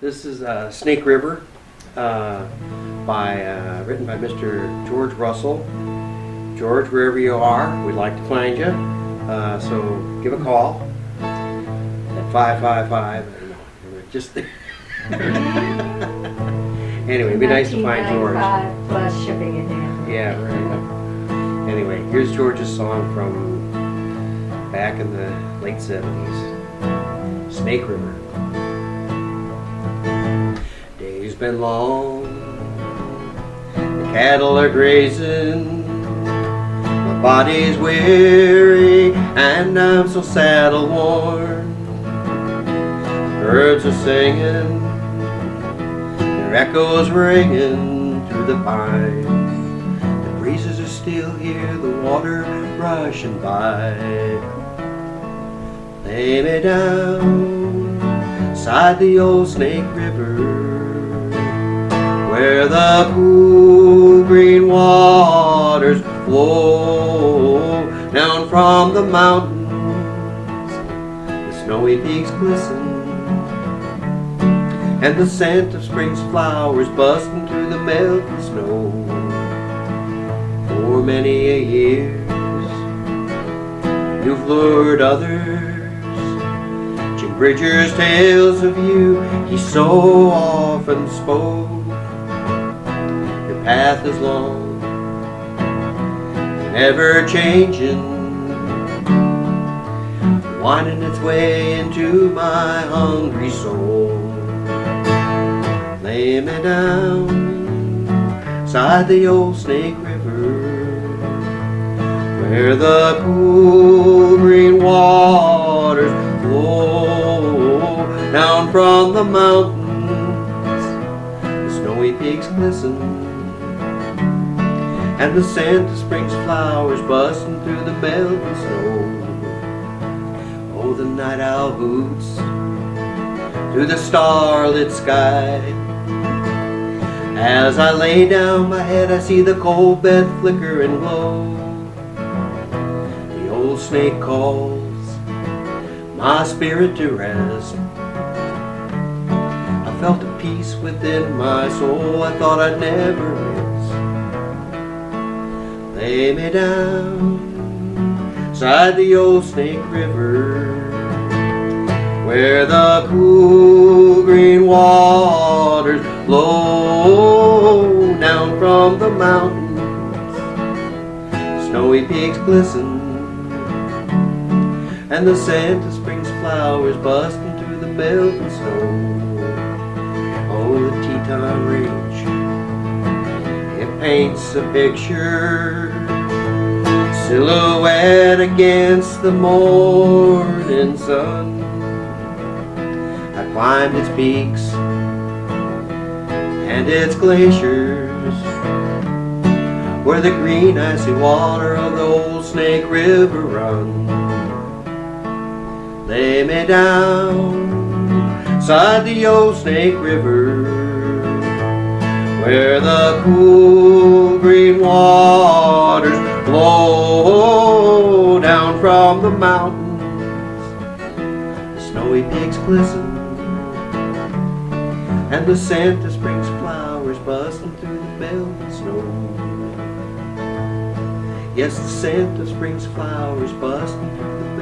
This is uh, Snake River, uh, by uh, written by Mr. George Russell. George, wherever you are, we'd like to find you. Uh, so give a call at five five five. Just anyway, it'd be nice to find George. 1995 Plus shipping and handling. Yeah, right. Anyway, here's George's song from back in the late 70s Snake River. Been long, the cattle are grazing, my body's weary, and I'm so saddle worn. Birds are singing, their echoes ringing through the pines. The breezes are still here, the water rushing by. Lay me down beside the old Snake River, where the cool green waters flow down from the mountains. The snowy peaks glisten and the scent of spring's flowers busting through the melting snow. For many a years, you've lured others. Jim Bridger's tales of you, he so often spoke. Path is long, never changing, winding its way into my hungry soul lay me down beside the old Snake River, where the cool green waters flow down from the mountains. The snowy peaks glisten, and the scent of spring's flowers busting through the melting snow. Oh, the night owl hoots through the starlit sky. As I lay down my head, I see the cold bed flicker and glow. The old snake calls my spirit to rest. I felt a peace within my soul I thought I'd never. Lay me down beside the old snake river where the cool green waters flow down from the mountains. Snowy peaks glisten, and the of spring's flowers busting through the melting snow. Oh, the Teton paints a picture, silhouette against the morning sun. I climbed its peaks and its glaciers, where the green icy water of the old Snake River runs. Lay me down beside the old Snake River, where the cool green waters flow down from the mountains. The snowy peaks glisten and the of spring's flowers busting through the melting snow. Yes, the of spring's flowers busting through the